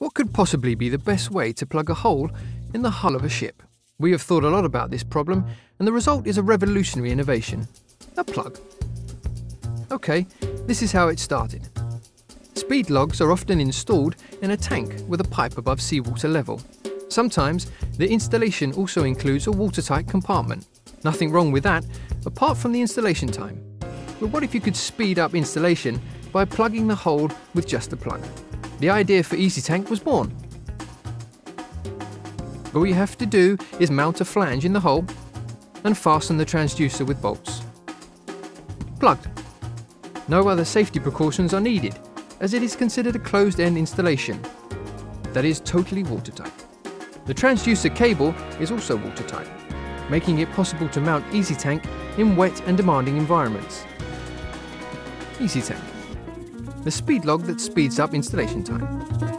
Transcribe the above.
What could possibly be the best way to plug a hole in the hull of a ship? We have thought a lot about this problem, and the result is a revolutionary innovation a plug. Okay, this is how it started. Speed logs are often installed in a tank with a pipe above seawater level. Sometimes the installation also includes a watertight compartment. Nothing wrong with that, apart from the installation time. But what if you could speed up installation by plugging the hole with just a plug? The idea for Easy Tank was born. All you have to do is mount a flange in the hole and fasten the transducer with bolts. Plugged. No other safety precautions are needed, as it is considered a closed-end installation that is totally watertight. The transducer cable is also watertight, making it possible to mount EasyTank in wet and demanding environments. EasyTank the speed log that speeds up installation time.